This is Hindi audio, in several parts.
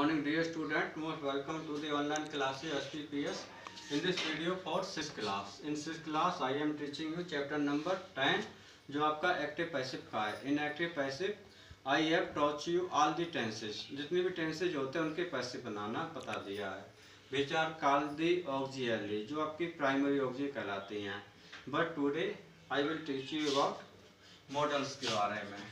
morning, dear student. Most welcome to the online classes SPPS. In this video for 6th class. In 6th class, I am teaching you chapter number 10 जो आपका एक्टिव पैसिव का है in active passive I have taught you all the tenses जितने भी टेंसेज होते हैं, उनके पैसिव बनाना बता दिया है विच आर कॉल, दी ऑक्जियरी जो आपकी प्राइमरी ऑक्जी कहलाती हैं but today I will teach you about modals के बारे में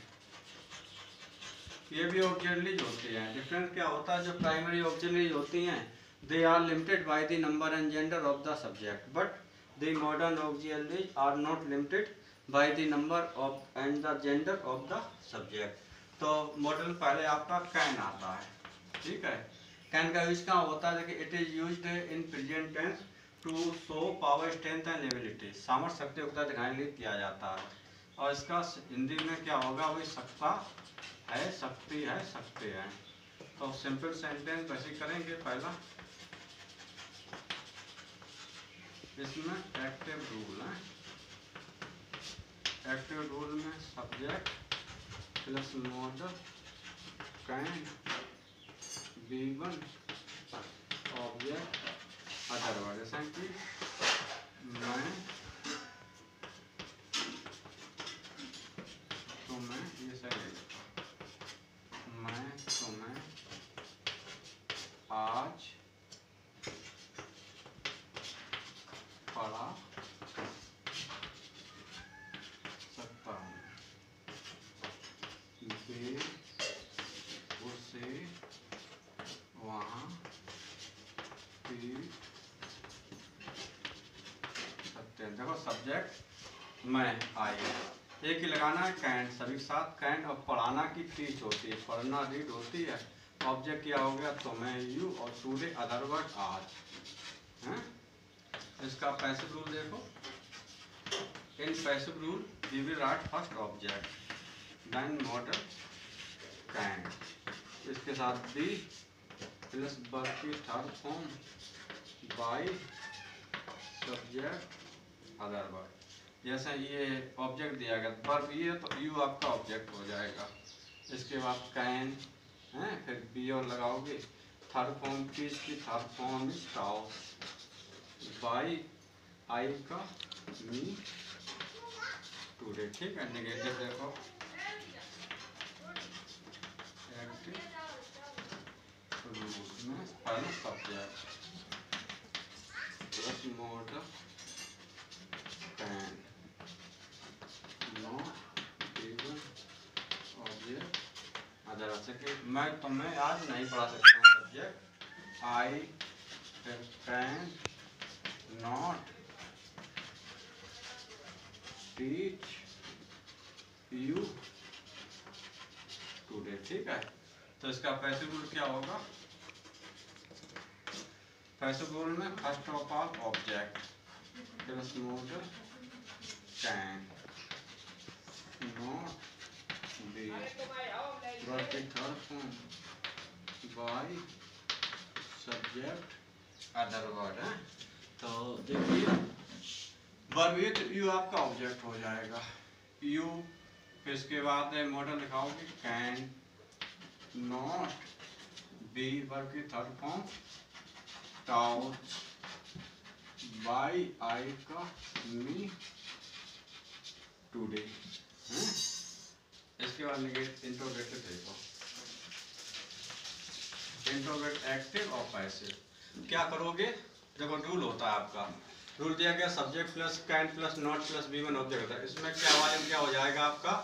ये भी ऑक्सिलरीज होती हैं। डिफरेंस क्या होता है? जो प्राइमरी ऑक्सिलरीज होती हैं they are limited by the number and gender of the subject but the modern auxiliaries are not limited by the number of and the gender of the subject तो मॉडल पहले आपका कैन आता है। ठीक है? कैन का यूज़ कहाँ होता है? देखिए it is use in present tense to show power strength and ability सामर्थ्य, शक्ति दिखाने के लिए किया जाता है। और इसका हिंदी में क्या होगा? वही सकता है शक्ति है, सकते हैं। तो सिंपल सेंटेंस वैसे करेंगे पहला। इसमें एक्टिव रूल है। एक्टिव रूल में subject plus modal can be one object otherwise जैसा कि मैं तो मैं ये सही मैं तुम्हें आज पढ़ा सकता हूँ वे उसे वहाँ सकते हैं देखो सब्जेक्ट मैं आई एक ही लगाना है कैंट सभी साथ कैंट और पढ़ाना की टीच होती है, पढ़ना रीड होती है। ऑब्जेक्ट क्या हो गया? तो मैं यू और टूडे अदर वर्ड आज हैं? इसका पैसिव रूल देखो। In passive rule we will write first object then modal can इसके साथ बी प्लस वर्ब की third form by subject other word जैसे ये ऑब्जेक्ट दिया गया वर्ब ये तो यू आपका ऑब्जेक्ट हो जाएगा। इसके बाद कैन है, फिर बी और लगाओगे। थर्ड फॉर्म की third form is taught by I का मी टूडे ठीक है? नेगेटिव देखो। में पहला सब्जेक्ट ऑब्जेक्ट अदर से कि मैं तुम्हें आज नहीं पढ़ा सकता subject I can not teach you today ठीक है? तो इसका पैसिव क्या होगा? पैसिव में first of all object plus modal not brought by subject other word है तो देखिए वर्ब ये तो आपका ऑब्जेक्ट हो जाएगा यू फिर इसके बाद मॉडल लिखाओगे कैन नॉट बी वर्ब की third form taught by I का मी टुडे बाद इंट्रोगेटिव देखो। इंट्रोगेट एक्टिव और पैसिव क्या करोगे? देखो रूल होता है आपका। रूल दिया गया subject plus can plus not plus be one object होता है। इसमें क्या वाले क्या हो जाएगा आपका?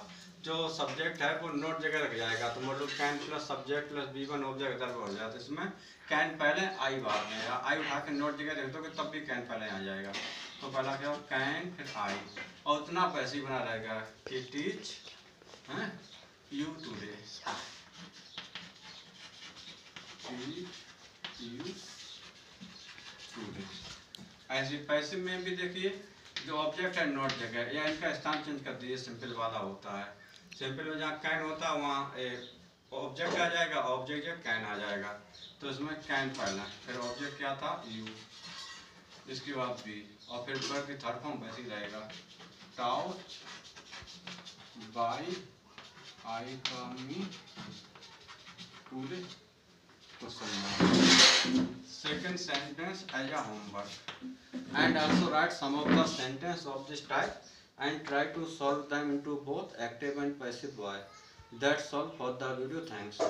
जो सब्जेक्ट है, वो नोट जगह रख जाएगा। तो मतलब can plus subject plus be one object इधर हो जाता है इसमें कैन पहले आई बाद में आई उठा के नोट जगह रख दोगे, तब भी कैन पहले आ जाएगा। तो पहला क्या? कैन फिर आई और उतना पैसे बना रहेगा कि टीच हैं? यू टुडे यू टुडे ऐसे पैसे में भी देखिए, जो ऑब्जेक्ट है नोट जगह या इनका स्थान चेंज कर दीजिए सिंपल वाला होता है। सिंपल में जहाँ कैन होता है, वहाँ ऑब्जेक्ट आ जाएगा। ऑब्जेक्ट जब कैन आ जाएगा तो इसमें कैन पहला फिर ऑब्जेक्ट क्या था? यू इसके बाद बी और फिर वर्ब की थर्ड फॉर्म वैसे ही रहेगा। Taught by Aikami Kure Kusuma. Second sentence as a homework. And also write some of the sentence of this type and try to solve them into both active and passive voice. That's all for the video. Thanks.